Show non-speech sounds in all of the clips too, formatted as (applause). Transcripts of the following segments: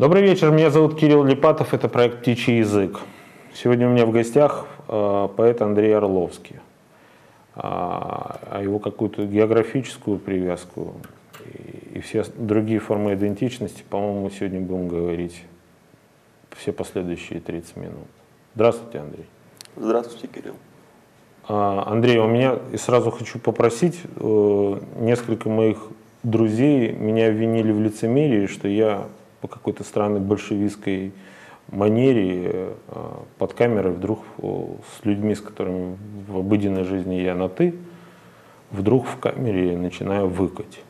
Добрый вечер, меня зовут Кирилл Липатов, это проект «Птичий язык». Сегодня у меня в гостях э, поэт Андрей Орловский. А, а его какую-то географическую привязку и, все другие формы идентичности, по-моему, мы сегодня будем говорить все последующие 30 минут. Здравствуйте, Андрей. Здравствуйте, Кирилл. А, Андрей, у меня и сразу хочу попросить, э, несколько моих друзей меня обвинили в лицемерии, что я по какой-то странной большевистской манере э, под камерой вдруг с людьми, с которыми в обыденной жизни я на «ты», вдруг в камере начинаю выкать.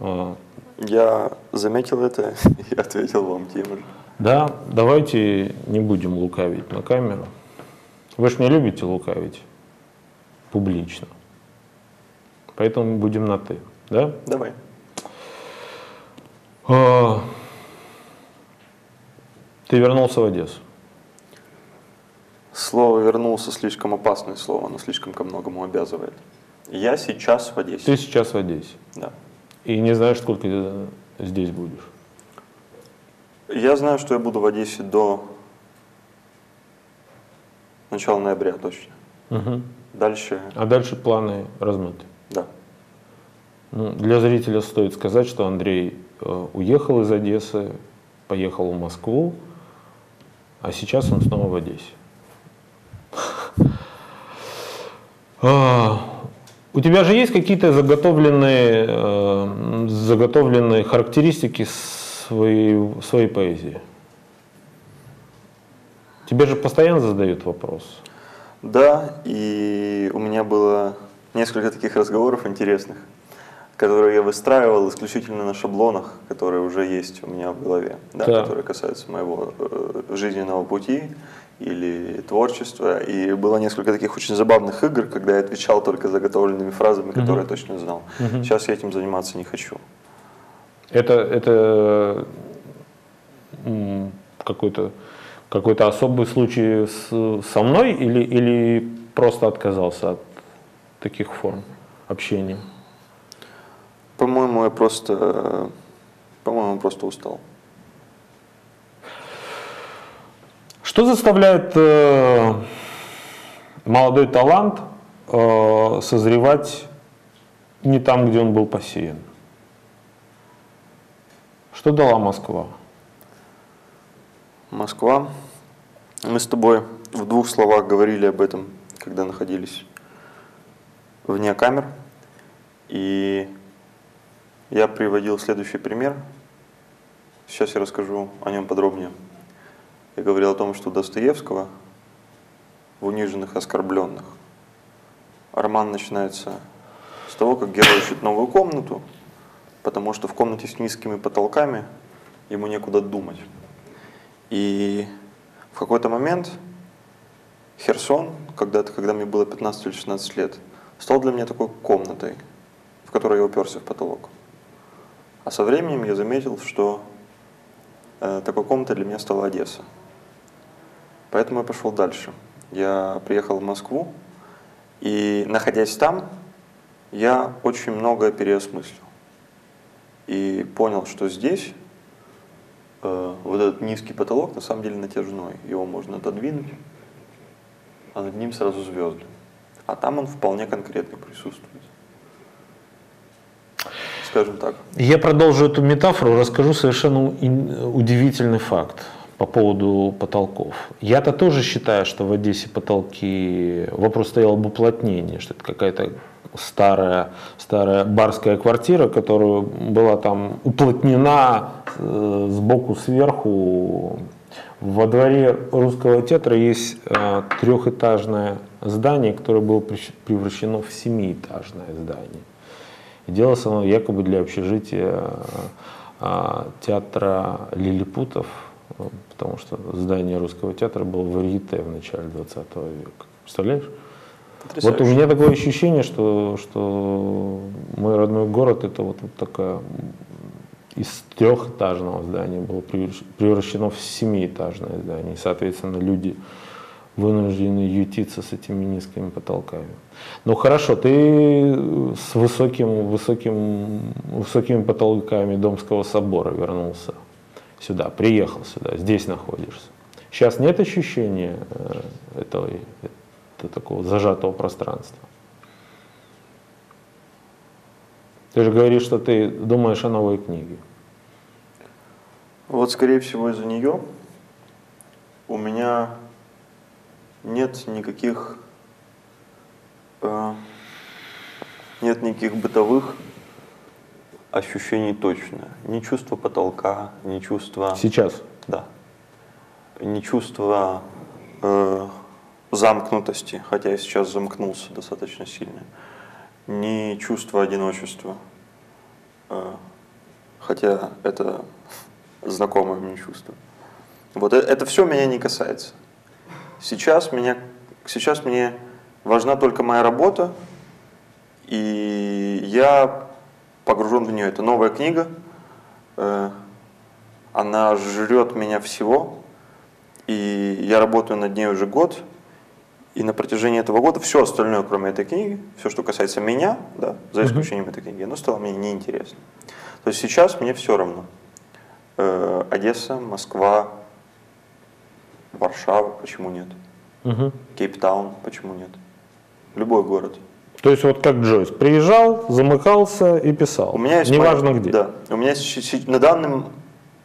А. Я заметил это (laughs) и ответил вам же. Да, давайте не будем лукавить на камеру. Вы же не любите лукавить публично. Поэтому будем на «ты». Да? Давай. А, ты вернулся в Одессу. Слово «вернулся» слишком опасное слово, оно слишком ко многому обязывает. Я сейчас в Одессе. Ты сейчас в Одессе? Да. И не знаешь, сколько ты здесь будешь? Я знаю, что я буду в Одессе до начала ноября точно. Угу. Дальше... А дальше планы размыты? Да. Ну, для зрителя стоит сказать, что Андрей уехал из Одессы, поехал в Москву, а сейчас он снова в Одессе. А, у тебя же есть какие-то заготовленные, э, заготовленные характеристики своей, своей поэзии? Тебе же постоянно задают вопрос. Да, и у меня было несколько таких разговоров интересных которые я выстраивал исключительно на шаблонах, которые уже есть у меня в голове, да, да. которые касаются моего э, жизненного пути или творчества. И было несколько таких очень забавных игр, когда я отвечал только заготовленными фразами, которые угу. я точно знал. Угу. Сейчас я этим заниматься не хочу. Это, это какой-то какой-то особый случай с, со мной или, или просто отказался от таких форм общения? По-моему, я просто, по-моему, просто устал. Что заставляет э, молодой талант э, созревать не там, где он был посеян? Что дала Москва? Москва. Мы с тобой в двух словах говорили об этом, когда находились вне камер. И я приводил следующий пример. Сейчас я расскажу о нем подробнее. Я говорил о том, что Достоевского в «Униженных оскорбленных» роман начинается с того, как герой ищет новую комнату, потому что в комнате с низкими потолками ему некуда думать. И в какой-то момент Херсон, когда-то, когда мне было 15 или 16 лет, стал для меня такой комнатой, в которой я уперся в потолок. А со временем я заметил, что э, такой комнатой для меня стала Одесса. Поэтому я пошел дальше. Я приехал в Москву, и находясь там, я очень многое переосмыслил. И понял, что здесь э, вот этот низкий потолок на самом деле натяжной. Его можно отодвинуть, а над ним сразу звезды. А там он вполне конкретно присутствует скажем так. Я продолжу эту метафору, расскажу совершенно удивительный факт по поводу потолков. Я-то тоже считаю, что в Одессе потолки... Вопрос стоял об уплотнении, что это какая-то старая, старая барская квартира, которая была там уплотнена э, сбоку сверху. Во дворе русского театра есть э, трехэтажное здание, которое было превращено в семиэтажное здание. И делалось оно якобы для общежития а, театра лилипутов, потому что здание русского театра было в Рите в начале 20 века. Представляешь? Потрясающе. Вот у меня такое ощущение, что, что мой родной город это вот, вот такая из трехэтажного здания было превращено в семиэтажное здание. И, соответственно, люди вынуждены ютиться с этими низкими потолками. Ну хорошо, ты с высоким, высоким, высокими потолками Домского собора вернулся сюда, приехал сюда, здесь находишься. Сейчас нет ощущения э, этого, этого такого зажатого пространства. Ты же говоришь, что ты думаешь о новой книге. Вот, скорее всего, из-за нее у меня нет никаких э, нет никаких бытовых ощущений точно. Ни чувства потолка, ни чувства... Сейчас? Да. Ни чувства э, замкнутости, хотя я сейчас замкнулся достаточно сильно. Ни чувства одиночества, э, хотя это (laughs) знакомое мне чувство. Вот это, это все меня не касается. Сейчас, меня, сейчас мне важна только моя работа, и я погружен в нее. Это новая книга, э, она жрет меня всего, и я работаю над ней уже год, и на протяжении этого года все остальное, кроме этой книги, все, что касается меня, да, за исключением mm-hmm. этой книги, оно стало мне неинтересно. То есть сейчас мне все равно. Э, Одесса, Москва, Варшава, почему нет? Угу. Кейптаун, почему нет? Любой город. То есть вот как Джойс, приезжал, замыкался и писал. У меня есть Неважно моя, где. Да. У меня есть, на данном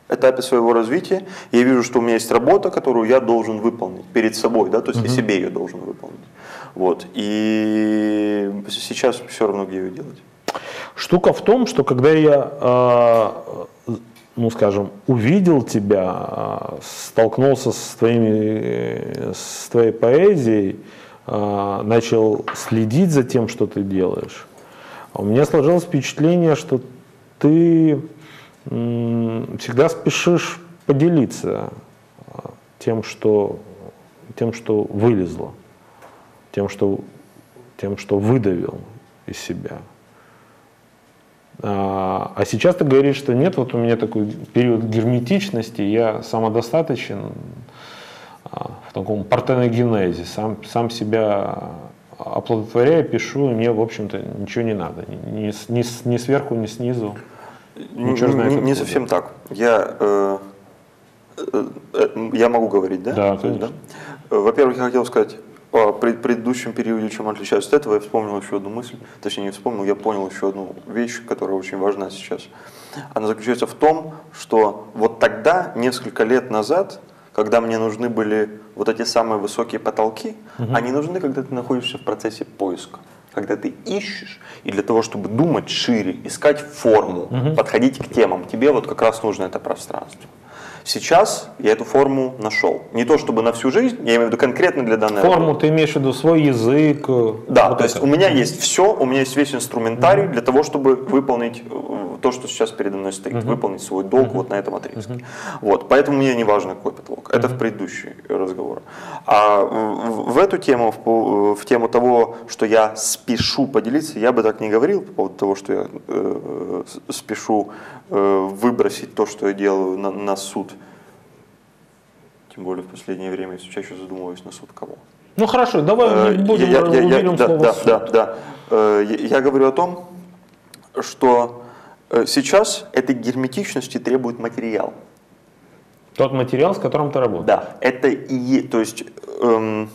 этапе своего развития я вижу, что у меня есть работа, которую я должен выполнить перед собой, да, то есть угу. я себе ее должен выполнить. Вот. И сейчас все равно, где ее делать. Штука в том, что когда я а, ну, скажем, увидел тебя, столкнулся с, твоими, с твоей поэзией, а, начал следить за тем, что ты делаешь, у меня сложилось впечатление, что ты всегда спешишь поделиться а, тем, что, тем, что вылезло, тем, что, тем, что выдавил из себя. А, а сейчас ты говоришь, что нет, вот у меня такой период герметичности, я самодостаточен а, в таком партеногенезе, сам, сам себя оплодотворяю, пишу, и мне, в общем-то, ничего не надо, ни, ни, ни сверху, ни снизу. Ничего не, знает, не совсем так. Я, э, э, э, я могу говорить, да? Да, конечно. Да? Во-первых, я хотел сказать, о предыдущем периоде, чем отличается от этого, я вспомнил еще одну мысль, точнее не вспомнил, я понял еще одну вещь, которая очень важна сейчас. Она заключается в том, что вот тогда, несколько лет назад, когда мне нужны были вот эти самые высокие потолки, угу. они нужны, когда ты находишься в процессе поиска. Когда ты ищешь, и для того, чтобы думать шире, искать форму, угу. подходить к темам, тебе вот как раз нужно это пространство. Сейчас я эту форму нашел. Не то чтобы на всю жизнь, я имею в виду конкретно для данной Форму работы. ты имеешь в виду свой язык? Э, да, вот то это. есть у меня есть все, у меня есть весь инструментарий mm-hmm. для того, чтобы выполнить э, то, что сейчас передо мной стоит, mm-hmm. выполнить свой долг mm-hmm. вот на этом отрезке. Mm-hmm. Вот, поэтому мне не важно, какой потолок. Это mm-hmm. в предыдущий разговор. А в, в эту тему, в, в тему того, что я спешу поделиться, я бы так не говорил по поводу того, что я э, спешу э, выбросить то, что я делаю на, на суд тем более в последнее время я чаще задумываюсь на суд кого. Ну хорошо, давай не э, будем я, я, я, да, да, да, да. Э, я говорю о том, что э, сейчас этой герметичности требует материал. Тот материал, с которым ты работаешь. Да, это и то есть эм,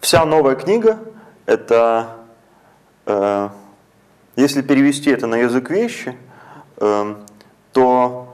вся новая книга, это э, если перевести это на язык вещи, э, то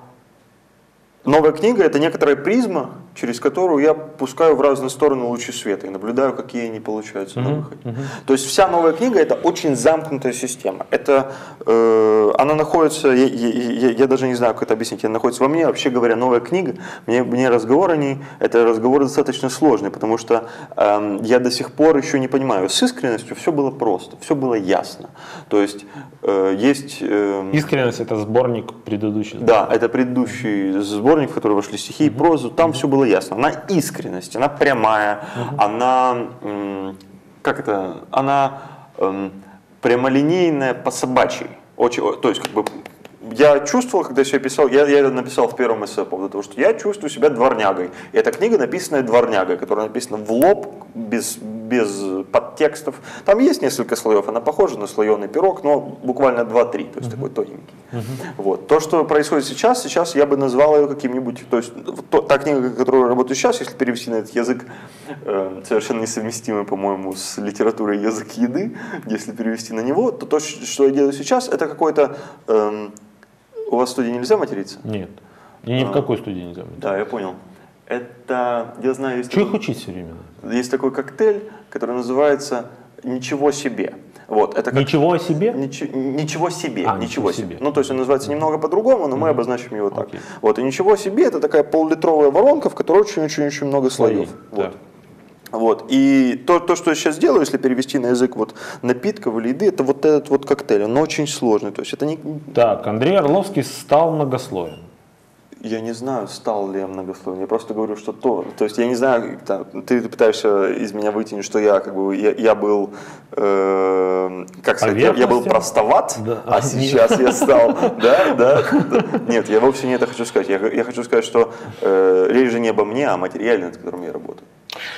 Новая книга – это некоторая призма, через которую я пускаю в разные стороны лучи света и наблюдаю, какие они получаются mm-hmm. на выходе. Mm-hmm. То есть вся новая книга – это очень замкнутая система. Это, э, она находится, я, я, я даже не знаю, как это объяснить, она находится во мне. Вообще говоря, новая книга, мне, мне разговор о ней, это разговор достаточно сложный, потому что э, я до сих пор еще не понимаю. С искренностью все было просто, все было ясно. То есть э, есть… Э, Искренность – это сборник предыдущий. Да, это предыдущий сборник, в который вошли стихи и прозу. Там mm-hmm. все было ясно. Она искренность, она прямая, угу. она, как это, она эм, прямолинейная по собачьей. Очень, то есть, как бы, я чувствовал, когда все писал, я, я это написал в первом эссе по поводу того, что я чувствую себя дворнягой. И эта книга написанная дворнягой, которая написана в лоб, без, без подтекстов. Там есть несколько слоев, она похожа на слоеный пирог, но буквально 2-3, то есть uh-huh. такой тоненький. Uh-huh. Вот. То, что происходит сейчас, сейчас я бы назвал ее каким-нибудь, то есть то, та книга, которую я работаю сейчас, если перевести на этот язык, э, совершенно несовместимый, по-моему, с литературой язык еды, если перевести на него, то то, что я делаю сейчас, это какой-то... Э, у вас в студии нельзя материться? Нет. И ни а, в какой студии нельзя материться. Да, я понял. Это, я знаю, есть... Что их учить все время? Есть такой коктейль, который называется «Ничего себе». Вот, это как, ничего о себе? Ничего, ничего себе, а, ничего себе. себе. Ну, то есть он называется немного по-другому, но мы обозначим его так. Okay. Вот, и ничего себе это такая полулитровая воронка, в которой очень-очень-очень много слоев. Вот. Вот. И то, то, что я сейчас делаю, если перевести на язык вот напитков или еды, это вот этот вот коктейль, он очень сложный. То есть это не... Так, Андрей Орловский стал многословен. Я не знаю, стал ли я многословен. Я просто говорю, что то. То есть я не знаю, там, ты, ты пытаешься из меня вытянуть, что я как бы я, я был, э, как сказать, я, я был простоват, да. а (laughs) сейчас я стал, да, да. Нет, я вовсе не это хочу сказать. Я, я хочу сказать, что э, речь же не обо мне, а о материале, над которым я работаю.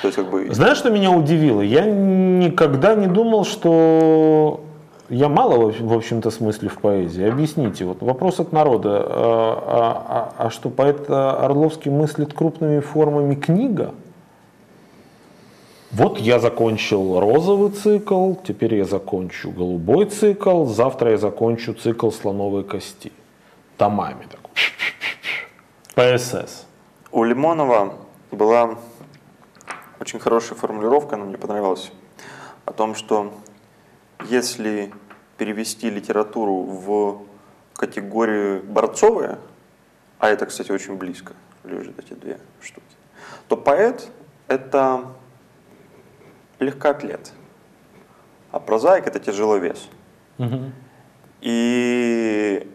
То есть, как бы... Знаешь, что меня удивило? Я никогда не думал, что я мало, в общем-то, смысле в поэзии. Объясните, вот вопрос от народа. А, а, а, а что, поэт Орловский мыслит крупными формами книга? Вот я закончил розовый цикл, теперь я закончу голубой цикл, завтра я закончу цикл слоновой кости. Томами такой. ПСС. У Лимонова была очень хорошая формулировка, она мне понравилась, о том, что если перевести литературу в категорию борцовая, а это, кстати, очень близко лежит эти две штуки, то поэт – это легкоатлет, а прозаик – это тяжеловес. Угу. И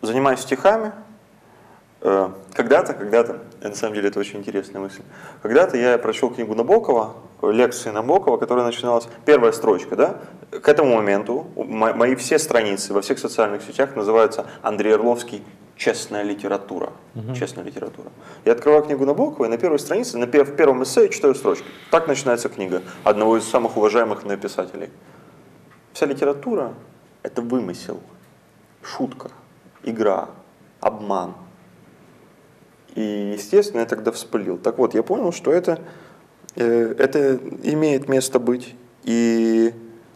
занимаясь стихами, э, когда-то, когда-то, на самом деле это очень интересная мысль, когда-то я прочел книгу Набокова лекции Набокова, которая начиналась, первая строчка, да, к этому моменту мои все страницы во всех социальных сетях называются Андрей Орловский «Честная литература». Угу. Честная литература. Я открываю книгу Набокова, и на первой странице, на в первом эссе читаю строчки. Так начинается книга одного из самых уважаемых написателей. Вся литература – это вымысел, шутка, игра, обман. И, естественно, я тогда вспылил. Так вот, я понял, что это Э, это имеет место быть. И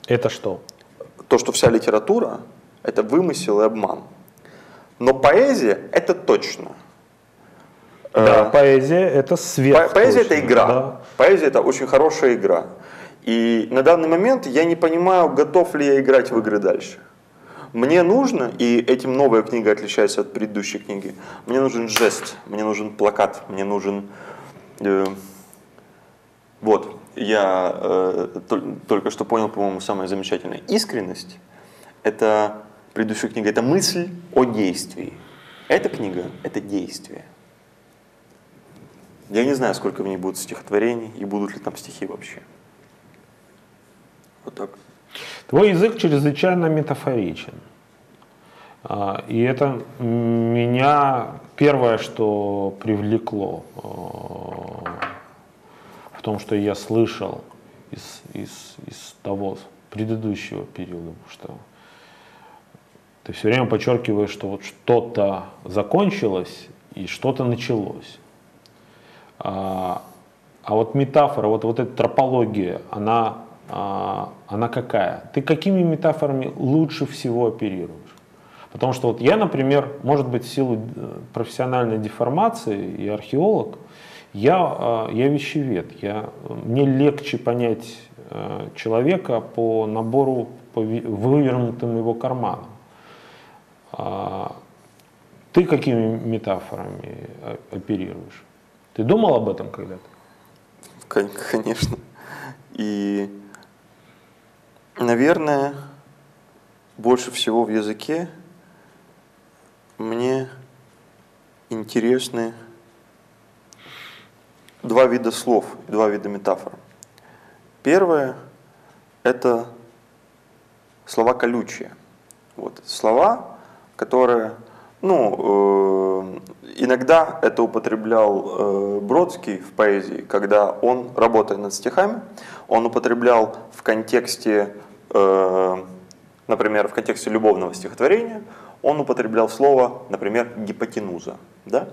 это что? То, что вся литература – это вымысел и обман. Но поэзия – это точно. Да, э, поэзия – это свет. Поэзия – это игра. Да. Поэзия – это очень хорошая игра. И на данный момент я не понимаю, готов ли я играть в игры дальше. Мне нужно, и этим новая книга отличается от предыдущей книги, мне нужен жест, мне нужен плакат, мне нужен э, вот, я э, только что понял, по-моему, самая замечательная искренность. Это предыдущая книга, это мысль о действии. Эта книга – это действие. Я не знаю, сколько в ней будет стихотворений и будут ли там стихи вообще. Вот так. Твой язык чрезвычайно метафоричен. А, и это меня первое, что привлекло а, том, что я слышал из, из, из того предыдущего периода, что ты все время подчеркиваешь, что вот что-то закончилось и что-то началось. А, а вот метафора, вот, вот эта тропология, она, а, она какая? Ты какими метафорами лучше всего оперируешь? Потому что вот я, например, может быть, в силу э, профессиональной деформации и археолог, я, а, я вещевед, я, мне легче понять э, человека по набору, по вывернутым его карманам. А, ты какими метафорами оперируешь? Ты думал об этом когда-то? Конечно. И, наверное, больше всего в языке мне интересны два вида слов, два вида метафор. Первое – это слова колючие. Вот, слова, которые Ну, э, иногда это употреблял э, Бродский в поэзии, когда он, работая над стихами, он употреблял в контексте, э, например, в контексте любовного стихотворения, он употреблял слово, например, гипотенуза. Да?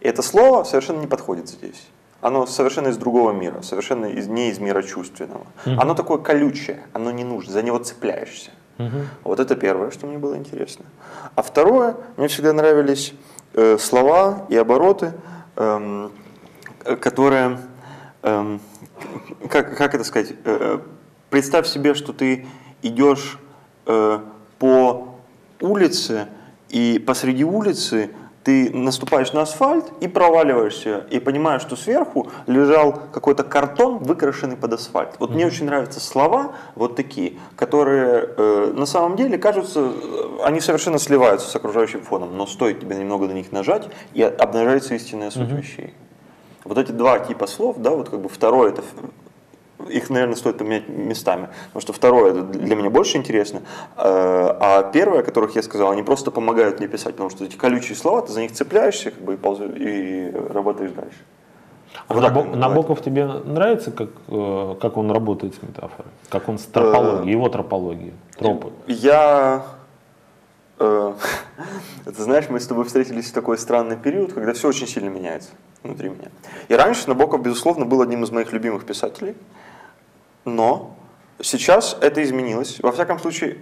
И это слово совершенно не подходит здесь. Оно совершенно из другого мира, совершенно из, не из мира чувственного. Угу. Оно такое колючее, оно не нужно, за него цепляешься. Угу. Вот это первое, что мне было интересно. А второе, мне всегда нравились э, слова и обороты, эм, которые, эм, как, как это сказать, э, представь себе, что ты идешь э, по улице, и посреди улицы ты наступаешь на асфальт и проваливаешься, и понимаешь, что сверху лежал какой-то картон, выкрашенный под асфальт. Вот mm-hmm. мне очень нравятся слова вот такие, которые э, на самом деле кажутся, э, они совершенно сливаются с окружающим фоном, но стоит тебе немного на них нажать, и обнажается истинная суть mm-hmm. вещей. Вот эти два типа слов, да, вот как бы второе это их, наверное, стоит поменять местами. Потому что второе для меня больше интересно, э, а первое, о которых я сказал, они просто помогают мне писать, потому что эти колючие слова, ты за них цепляешься как бы, и, ползаешь, и работаешь дальше. А вот Набок, Набоков тебе нравится, как, э, как он работает с метафорой? Как он с тропологией, его тропологией, тропы? Я... Э, (laughs) ты знаешь, мы с тобой встретились в такой странный период, когда все очень сильно меняется внутри меня. И раньше Набоков, безусловно, был одним из моих любимых писателей. Но сейчас это изменилось. Во всяком случае,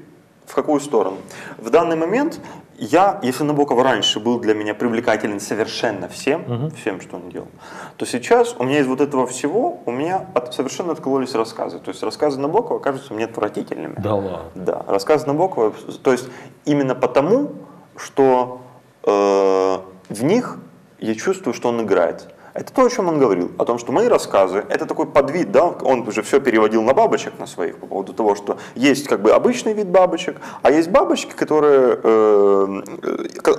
в какую сторону? В данный момент я, если Набоков раньше был для меня привлекателен совершенно всем, угу. всем, что он делал, то сейчас у меня из вот этого всего у меня от, совершенно откололись рассказы. То есть рассказы Набокова кажутся мне отвратительными. Да ладно? Да, рассказы Набокова, то есть именно потому, что э, в них я чувствую, что он играет. Это то, о чем он говорил, о том, что мои рассказы, это такой подвид, да, он уже все переводил на бабочек на своих по поводу того, что есть как бы обычный вид бабочек, а есть бабочки, которые, э,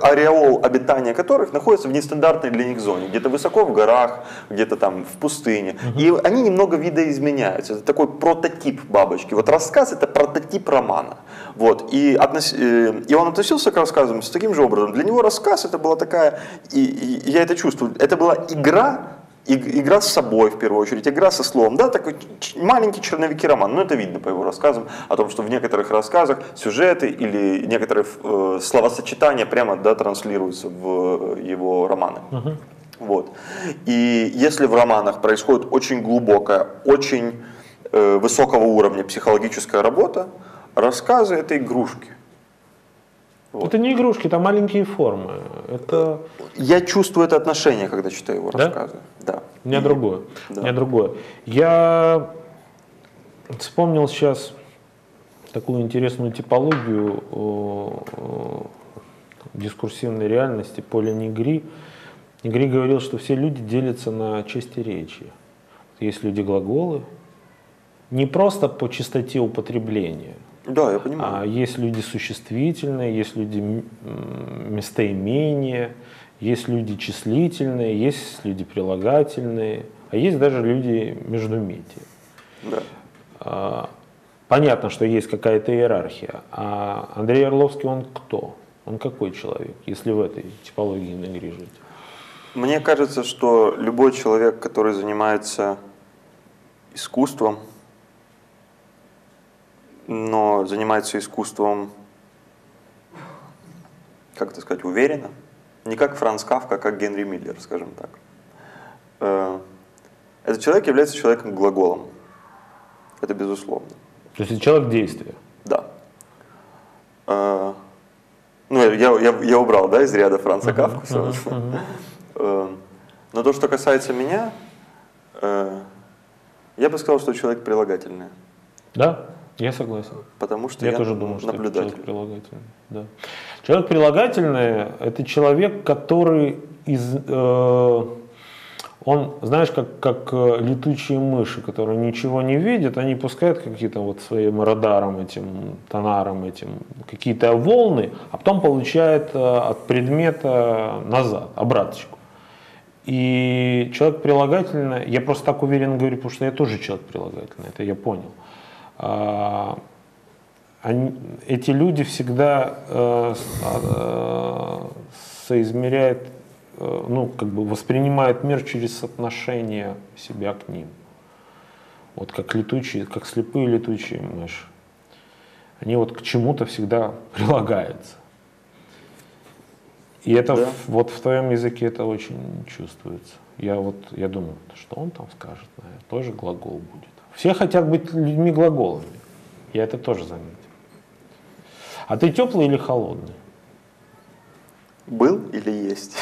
ореол обитания которых находится в нестандартной для них зоне, где-то высоко в горах, где-то там в пустыне, угу. и они немного видоизменяются, это такой прототип бабочки. Вот рассказ это прототип романа, вот, и, относ... Э, и он относился к рассказам с таким же образом. Для него рассказ это была такая, и, и я это чувствую, это была игра игра с собой в первую очередь, игра со словом, да, такой маленький черновики роман, но это видно по его рассказам, о том, что в некоторых рассказах сюжеты или некоторые э, словосочетания прямо, да, транслируются в э, его романы. Uh-huh. Вот. И если в романах происходит очень глубокая, очень э, высокого уровня психологическая работа, рассказы это игрушки. Вот. Это не игрушки, это маленькие формы. Это... Я чувствую это отношение, когда читаю его да? рассказы. Да. У меня И... другое. Да. У меня другое. Я вспомнил сейчас такую интересную типологию о, о дискурсивной реальности Поля Негри. Негри говорил, что все люди делятся на части речи. Есть люди-глаголы, не просто по частоте употребления – да, я понимаю. А есть люди существительные, есть люди местоимения, есть люди числительные, есть люди прилагательные, а есть даже люди междуметия. Да. А, понятно, что есть какая-то иерархия. А Андрей Орловский, он кто? Он какой человек, если в этой типологии Негри жить? Мне кажется, что любой человек, который занимается искусством, но занимается искусством, как это сказать, уверенно. Не как Франц Кавка, а как Генри Миллер, скажем так. Э, этот человек является человеком-глаголом. Это безусловно. То есть это человек действия? Да. Э, ну, я, я, я убрал, да, из ряда Франца uh-huh, Кавку. Uh-huh, uh-huh. Но то, что касается меня, я бы сказал, что человек прилагательный. Да? Я согласен. Потому что я, я тоже думаю, что наблюдатель. человек прилагательный. Да. Человек прилагательный – это человек, который из, э, он, знаешь, как, как э, летучие мыши, которые ничего не видят, они пускают какие-то вот своим радаром этим, тонаром этим, какие-то волны, а потом получает э, от предмета назад, обраточку. И человек прилагательный, я просто так уверен говорю, потому что я тоже человек прилагательный, это я понял. А, они, эти люди всегда э, э, соизмеряет, э, ну, как бы воспринимает мир через отношение себя к ним. Вот как летучие, как слепые летучие мыши. Они вот к чему-то всегда (laughs) прилагаются. И это да. в, вот в твоем языке это очень чувствуется. Я вот, я думаю, что он там скажет, наверное, тоже глагол будет. Все хотят быть людьми глаголами. Я это тоже заметил. А ты теплый или холодный? Был или есть?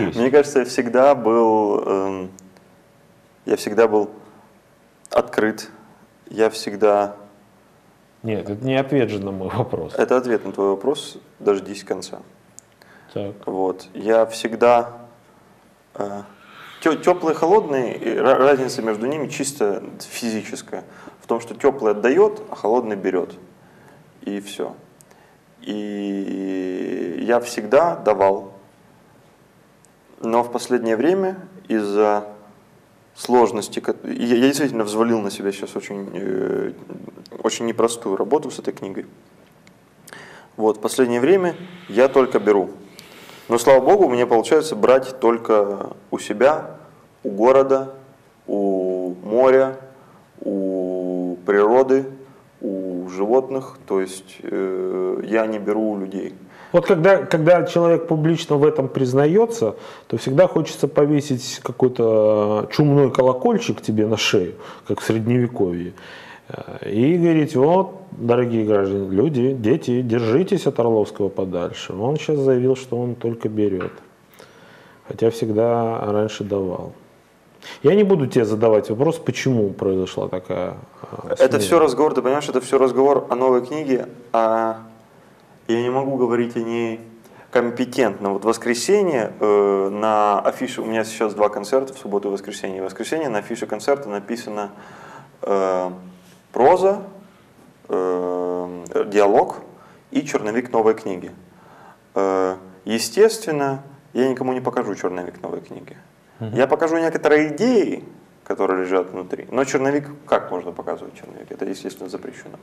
Есть. Мне кажется, я всегда был, эм, я всегда был открыт. Я всегда... Нет, это не ответ же на мой вопрос. Это ответ на твой вопрос, дождись конца. Так. Вот. Я всегда... Э, теплый и холодный, разница между ними чисто физическая. В том, что теплый отдает, а холодный берет. И все. И я всегда давал. Но в последнее время из-за сложности, я, я действительно взвалил на себя сейчас очень, э, очень непростую работу с этой книгой. Вот, в последнее время я только беру. Но, слава богу, мне получается брать только у себя, у города, у моря, у природы, у животных, то есть э, я не беру у людей. Вот когда, когда человек публично в этом признается, то всегда хочется повесить какой-то чумной колокольчик тебе на шею, как в средневековье, э, и говорить, вот, дорогие граждане, люди, дети, держитесь от Орловского подальше. Он сейчас заявил, что он только берет, хотя всегда раньше давал. Я не буду тебе задавать вопрос, почему произошла такая э, Это все разговор, ты понимаешь, это все разговор о новой книге, а я не могу говорить о ней компетентно. Вот воскресенье э, на афише, у меня сейчас два концерта, в субботу и воскресенье. В воскресенье на афише концерта написано э, проза, э, диалог и черновик новой книги. Э, естественно, я никому не покажу черновик новой книги. Угу. Я покажу некоторые идеи, которые лежат внутри. Но черновик, как можно показывать черновик? Это, естественно, запрещено.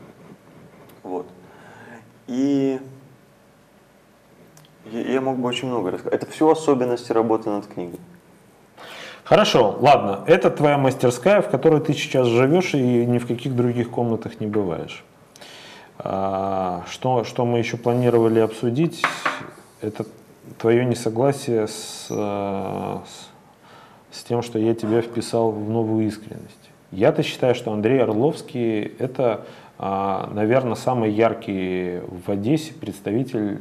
Вот. И я мог бы очень много рассказать. Это все особенности работы над книгой. Хорошо, ладно, это твоя мастерская, в которой ты сейчас живешь и ни в каких других комнатах не бываешь. А, что, что мы еще планировали обсудить, это твое несогласие с, с с тем, что я тебя вписал в новую искренность. Я-то считаю, что Андрей Орловский – это, а, наверное, самый яркий в Одессе представитель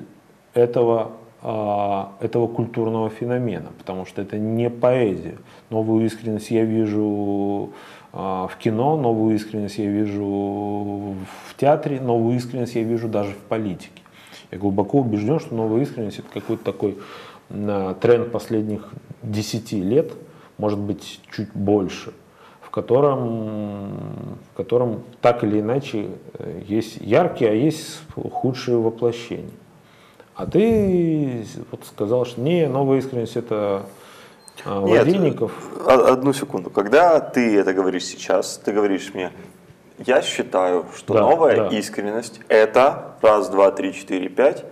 этого, этого культурного феномена, потому что это не поэзия. Новую искренность я вижу а, в кино, новую искренность я вижу в театре, новую искренность я вижу даже в политике. Я глубоко убежден, что новая искренность – это какой-то такой тренд последних десяти лет – может быть чуть больше, в котором, в котором так или иначе э, есть яркие, а есть худшие воплощения. А ты вот сказал, что не, новая искренность это а, Нет, Владенников. Одну секунду. Когда ты это говоришь сейчас, ты говоришь мне, я считаю, что да, новая да. искренность это раз, два, три, четыре, пять.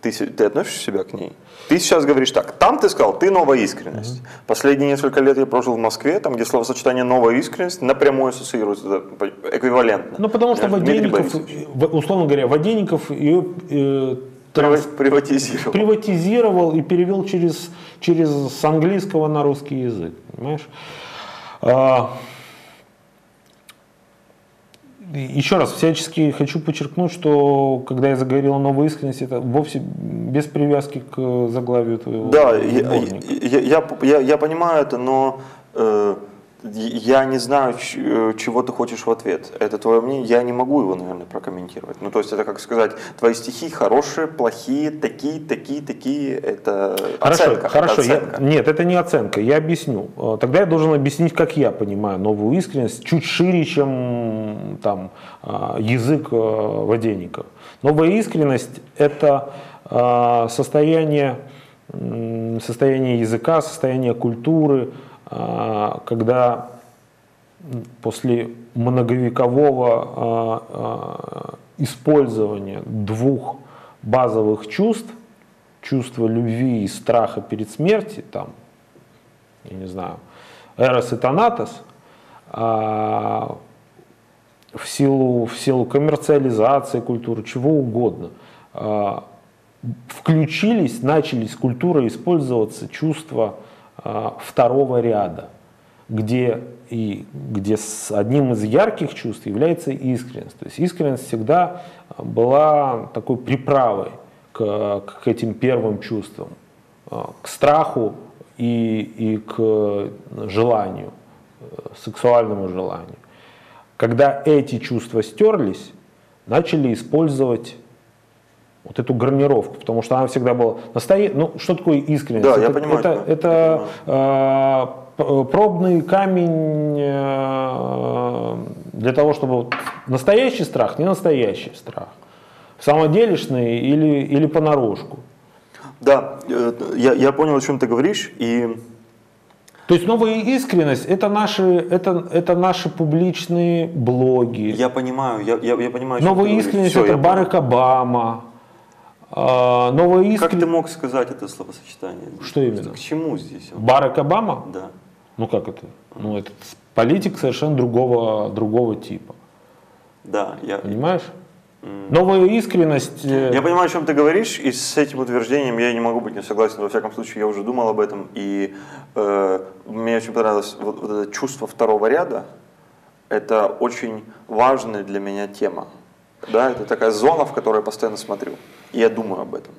Ты, ты относишь себя к ней? Ты сейчас говоришь так, там ты сказал, ты новая искренность. Mm-hmm. Последние несколько лет я прожил в Москве, там, где словосочетание новая искренность напрямую ассоциируется эквивалентно. Ну, потому что Воденников, условно говоря, Воденников ее транс... приватизировал. приватизировал и перевел через, через с английского на русский язык. Понимаешь? А, еще раз, всячески хочу подчеркнуть, что когда я заговорил о новой искренности, это вовсе без привязки к заглавию твоего Да, я, я, я, я, я понимаю это, но э, я не знаю, э, чего ты хочешь в ответ. Это твое мнение, я не могу его, наверное, прокомментировать. Ну, то есть это как сказать, твои стихи хорошие, плохие, такие, такие, такие, это хорошо, оценка. Хорошо, это оценка. Я, нет, это не оценка, я объясню. Э, тогда я должен объяснить, как я понимаю новую искренность, чуть шире, чем там э, язык воденников. Новая искренность – это состояние, состояние языка, состояние культуры – когда после многовекового а, а, использования двух базовых чувств, чувство любви и страха перед смертью, там, я не знаю, Эрос и Танатос, а, в силу, в силу коммерциализации культуры, чего угодно, а, включились, начались культура использоваться чувства а, второго ряда, где, и, где одним из ярких чувств является искренность. То есть искренность всегда была такой приправой к, к этим первым чувствам, а, к страху и, и к желанию, сексуальному желанию. Когда эти чувства стерлись, начали использовать вот эту гарнировку, потому что она всегда была настоящая. Ну, что такое искренность? Да, это, я понимаю. Это, это э, пробный камень э, для того, чтобы настоящий страх, не настоящий страх, самоделишный или, или понарошку. Да, э, я, я понял, о чем ты говоришь, и то есть новая искренность это наши, это, это наши публичные блоги. Я понимаю, я, я, я понимаю. Новая искренность Все, это Барак Обама. А, новая искренность. Как ты мог сказать это словосочетание? Что именно? К чему здесь? Барак Обама? Да. Ну как это? Ну это политик совершенно другого, другого типа. Да, я. Понимаешь? Новая искренность. Э, я понимаю, о чем ты говоришь, и с этим утверждением я не могу быть не согласен. Во всяком случае, я уже думал об этом, и э, мне очень понравилось вот, вот это чувство второго ряда. Это очень важная для меня тема. Да, это такая зона, в которой я постоянно смотрю, и я думаю об этом.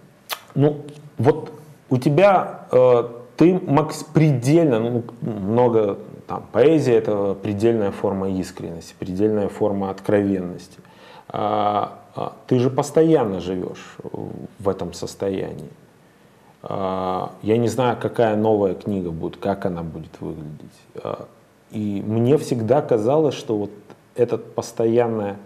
Ну, вот у тебя э, ты макс предельно ну, много там поэзия это предельная форма искренности, предельная форма откровенности. А, а, ты же постоянно живешь в этом состоянии. А, я не знаю, какая новая книга будет, как она будет выглядеть. И мне всегда казалось, что вот эта постоянная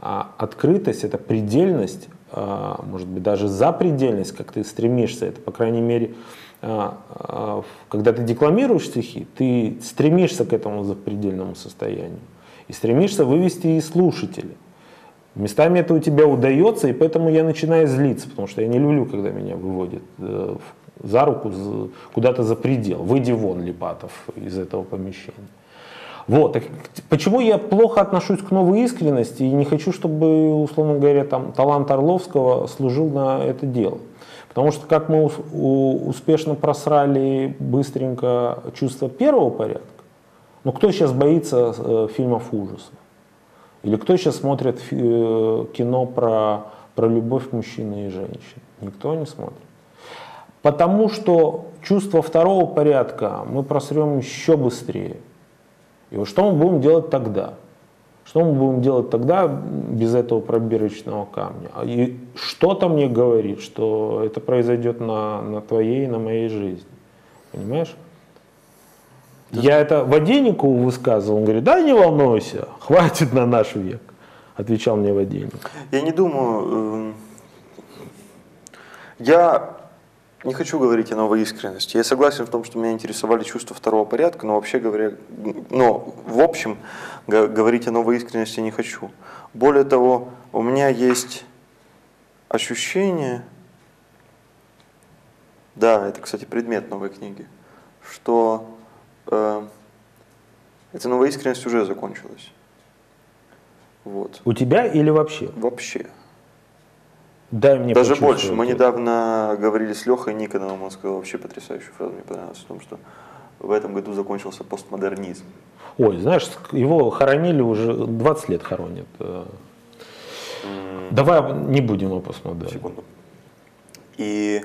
открытость, эта предельность, может быть, даже запредельность, как ты стремишься, это, по крайней мере, когда ты декламируешь стихи, ты стремишься к этому запредельному состоянию и стремишься вывести и слушателя. Местами это у тебя удается, и поэтому я начинаю злиться, потому что я не люблю, когда меня выводят э, за руку куда-то за предел. Выйди вон, Липатов, из этого помещения. Вот. Почему я плохо отношусь к новой искренности и не хочу, чтобы, условно говоря, там, талант Орловского служил на это дело? Потому что как мы успешно просрали быстренько чувство первого порядка, ну кто сейчас боится э, фильмов ужасов? Или кто сейчас смотрит э, кино про, про любовь мужчины и женщин? Никто не смотрит. Потому что чувство второго порядка мы просрем еще быстрее. И вот что мы будем делать тогда? Что мы будем делать тогда без этого пробирочного камня? И что-то мне говорит, что это произойдет на, на твоей и на моей жизни. Понимаешь? Я это Воденикову высказывал, он говорит, да не волнуйся, хватит на наш век, отвечал мне Воденник. Я не думаю, эм, я не хочу говорить о новой искренности. Я согласен в том, что меня интересовали чувства второго порядка, но вообще говоря, но в общем говорить о новой искренности не хочу. Более того, у меня есть ощущение, да, это, кстати, предмет новой книги, что э, эта новая искренность уже закончилась. Вот. У тебя или вообще? Вообще. Дай мне Даже больше. Мы недавно говорили с Лехой Никоновым, он сказал вообще потрясающую фразу, мне понравилось, в том, что в этом году закончился постмодернизм. Ой, знаешь, его хоронили уже 20 лет хоронят. Mm. Давай не будем о постмодерне. Секунду. И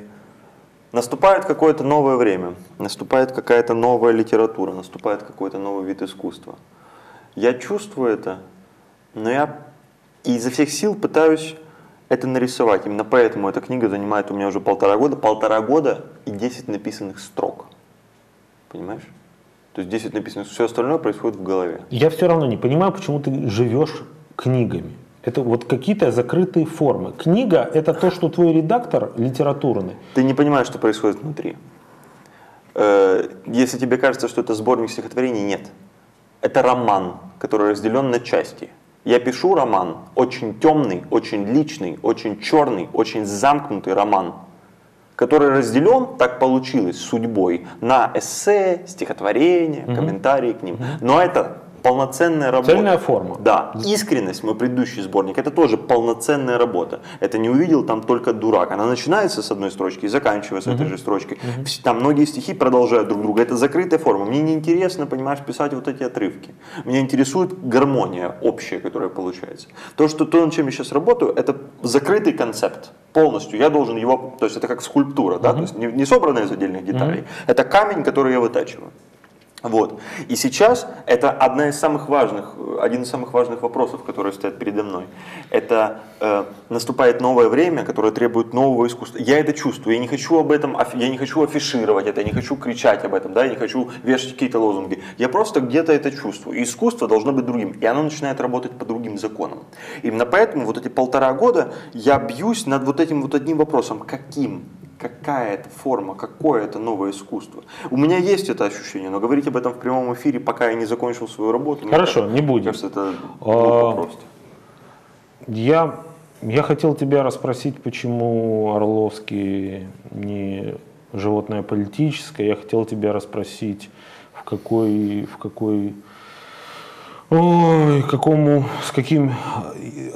Наступает какое-то новое время, наступает какая-то новая литература, наступает какой-то новый вид искусства. Я чувствую это, но я изо всех сил пытаюсь это нарисовать. Именно поэтому эта книга занимает у меня уже полтора года. Полтора года и 10 написанных строк. Понимаешь? То есть 10 написанных, все остальное происходит в голове. Я все равно не понимаю, почему ты живешь книгами. Это вот какие-то закрытые формы. Книга – это то, что твой редактор литературный. Ты не понимаешь, что происходит внутри. Э, если тебе кажется, что это сборник стихотворений, нет. Это роман, который разделен на части. Я пишу роман, очень темный, очень личный, очень черный, очень замкнутый роман. который разделен, так получилось, судьбой, на эссе, стихотворения, комментарии к ним. Но это полноценная работа. Цельная форма. Да. Искренность, мой предыдущий сборник, это тоже полноценная работа. Это не увидел там только дурак. Она начинается с одной строчки и заканчивается uh-huh. этой же строчкой. Uh-huh. Там многие стихи продолжают друг друга. Это закрытая форма. Мне не интересно, понимаешь, писать вот эти отрывки. Меня интересует гармония общая, которая получается. То, что то, над чем я сейчас работаю, это закрытый концепт полностью. Я должен его, то есть это как скульптура, да, то есть не, не собранная из отдельных деталей. Uh-huh. Это камень, который я вытачиваю. Вот. И сейчас это одна из самых важных, один из самых важных вопросов, которые стоят передо мной. Это э, наступает новое время, которое требует нового искусства. Я это чувствую. Я не хочу об этом, я не хочу афишировать это, я не хочу кричать об этом, да, я не хочу вешать какие-то лозунги. Я просто где-то это чувствую. И искусство должно быть другим. И оно начинает работать по другим законам. Именно поэтому вот эти полтора года я бьюсь над вот этим вот одним вопросом. Каким? Какая это форма, какое это новое искусство. У меня есть это ощущение, но говорить об этом в прямом эфире, пока я не закончил свою работу. Хорошо, кажется, не будем. Кажется, это а, просто. Я, я хотел тебя расспросить, почему Орловский не животное политическое. Я хотел тебя расспросить, в какой, в какой Ой, какому, с каким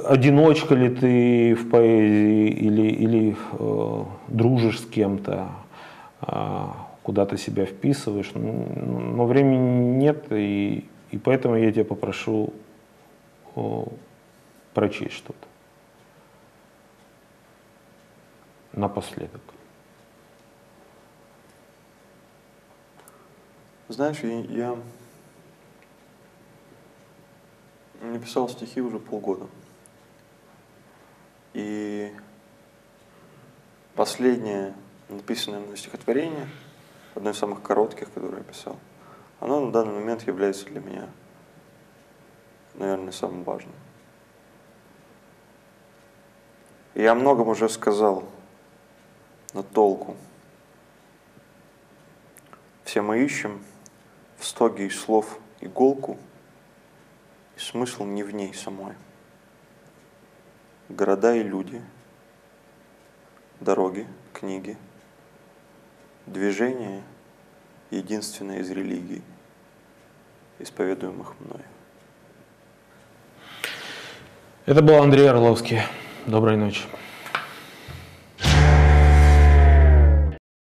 одиночка ли ты в поэзии или, или э, дружишь с кем-то, э, куда ты себя вписываешь, но времени нет, и, и поэтому я тебя попрошу э, прочесть что-то напоследок. Знаешь, я не писал стихи уже полгода. И последнее написанное мной стихотворение, одно из самых коротких, которое я писал, оно на данный момент является для меня, наверное, самым важным. Я о многом уже сказал, но толку. Все мы ищем в стоге из слов иголку – смысл не в ней самой. Города и люди, дороги, книги, движение – единственное из религий, исповедуемых мной. Это был Андрей Орловский. Доброй ночи.